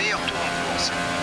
meilleur tour en course.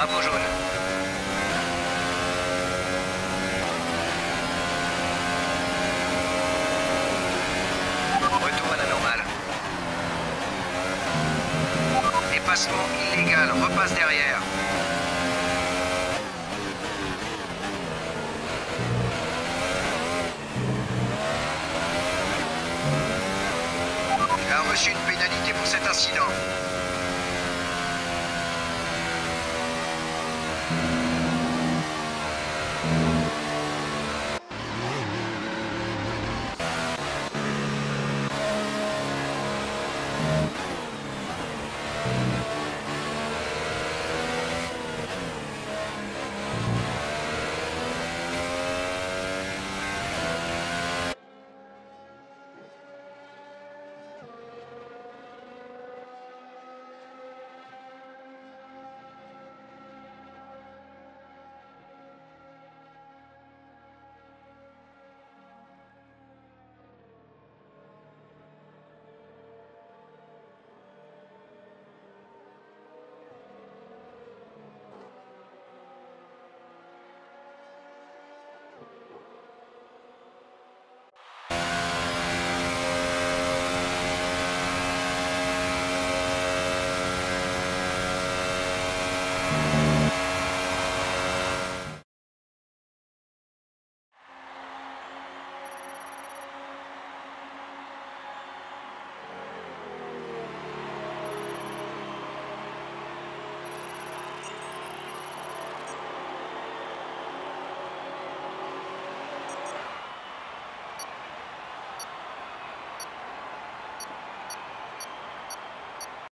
drapeau jaune. Retour à la normale. Dépassement illégal, repasse derrière. La reçu une pénalité pour cet incident.